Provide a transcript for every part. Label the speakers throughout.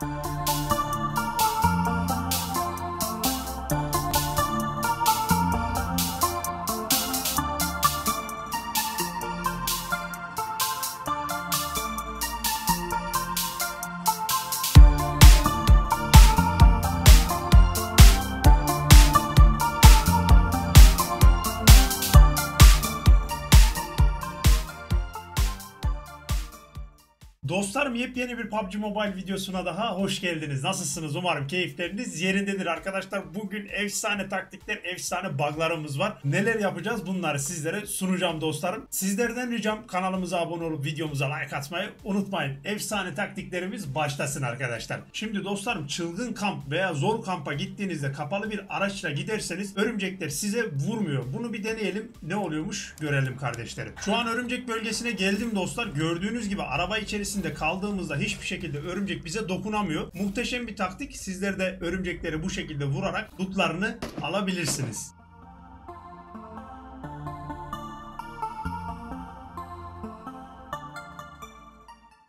Speaker 1: Bye. Dostlarım yepyeni bir PUBG Mobile videosuna daha hoş geldiniz. Nasılsınız? Umarım keyifleriniz yerindedir. Arkadaşlar bugün efsane taktikler, efsane buglarımız var. Neler yapacağız bunları sizlere sunacağım dostlarım. Sizlerden ricam kanalımıza abone olup videomuza like atmayı unutmayın. Efsane taktiklerimiz başlasın arkadaşlar. Şimdi dostlarım çılgın kamp veya zor kampa gittiğinizde kapalı bir araçla giderseniz örümcekler size vurmuyor. Bunu bir deneyelim. Ne oluyormuş görelim kardeşlerim. Şu an örümcek bölgesine geldim dostlar. Gördüğünüz gibi araba içerisinde kaldığımızda hiçbir şekilde örümcek bize dokunamıyor. Muhteşem bir taktik. Sizler de örümcekleri bu şekilde vurarak lootlarını alabilirsiniz.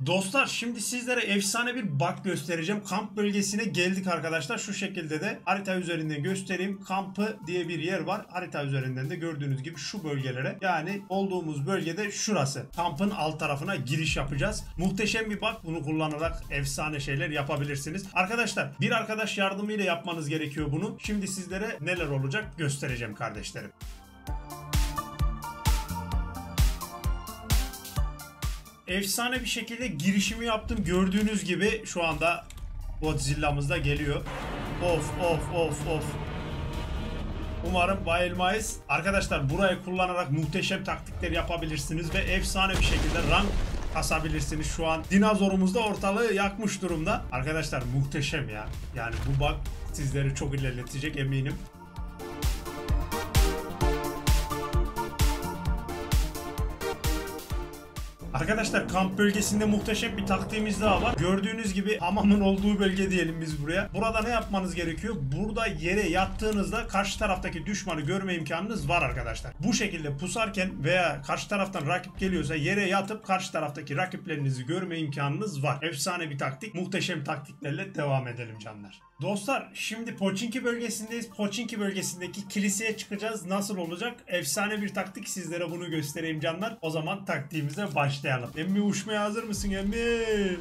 Speaker 1: Dostlar şimdi sizlere efsane bir bug göstereceğim. Kamp bölgesine geldik arkadaşlar. Şu şekilde de harita üzerinden göstereyim. Kampı diye bir yer var. Harita üzerinden de gördüğünüz gibi şu bölgelere yani olduğumuz bölgede şurası. Kampın alt tarafına giriş yapacağız. Muhteşem bir bug. Bunu kullanarak efsane şeyler yapabilirsiniz. Arkadaşlar bir arkadaş yardımıyla yapmanız gerekiyor bunu. Şimdi sizlere neler olacak göstereceğim kardeşlerim. Efsane bir şekilde girişimi yaptım. Gördüğünüz gibi şu anda Godzilla'mız da geliyor. Of of of of. Umarım bayılmayız. Arkadaşlar burayı kullanarak muhteşem taktikler yapabilirsiniz ve efsane bir şekilde rank kasabilirsiniz. Şu an dinozorumuz da ortalığı yakmış durumda. Arkadaşlar muhteşem ya. Yani bu bug sizleri çok ilerletecek eminim. Arkadaşlar kamp bölgesinde muhteşem bir taktiğimiz daha var. Gördüğünüz gibi hamamın olduğu bölge diyelim biz buraya. Burada ne yapmanız gerekiyor? Burada yere yattığınızda karşı taraftaki düşmanı görme imkanınız var arkadaşlar. Bu şekilde pusarken veya karşı taraftan rakip geliyorsa yere yatıp karşı taraftaki rakiplerinizi görme imkanınız var. Efsane bir taktik. Muhteşem taktiklerle devam edelim canlar. Dostlar şimdi Poçinki bölgesindeyiz. Poçinki bölgesindeki kiliseye çıkacağız. Nasıl olacak? Efsane bir taktik sizlere bunu göstereyim canlar. O zaman taktiğimize başlayalım. Emmi uçmaya hazır mısın Emmi?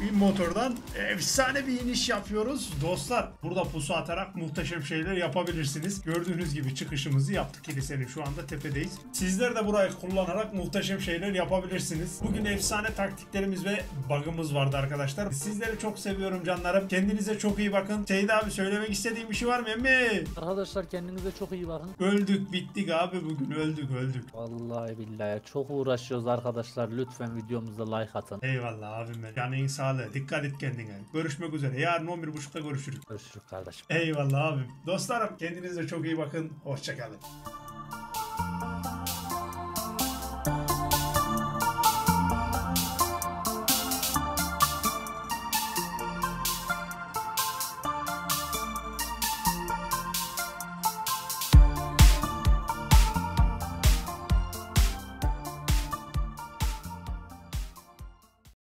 Speaker 1: Bir motordan efsane bir iniş yapıyoruz. Dostlar burada pusu atarak muhteşem şeyler yapabilirsiniz. Gördüğünüz gibi çıkışımızı yaptık kilisenin şu anda tepedeyiz. Sizler de burayı kullanarak muhteşem şeyler yapabilirsiniz. Bugün efsane taktiklerimiz ve bug'ımız vardı arkadaşlar. Sizleri çok seviyorum canlarım. Kendinize çok iyi bakın. Seyit abi söylemek istediğim bir şey var mı emmi?
Speaker 2: Arkadaşlar kendinize çok iyi bakın.
Speaker 1: Öldük bittik abi bugün öldük öldük.
Speaker 2: Vallahi billahi çok uğraşıyoruz arkadaşlar. Lütfen videomuza like atın.
Speaker 1: Eyvallah abim benim. Canın sağlığı. Dikkat et kendine. Görüşmek üzere. Yarın 11.30'da görüşürüz.
Speaker 2: Görüşürüz kardeşim.
Speaker 1: Eyvallah abim. Dostlarım kendinize çok iyi bakın. Hoşçakalın.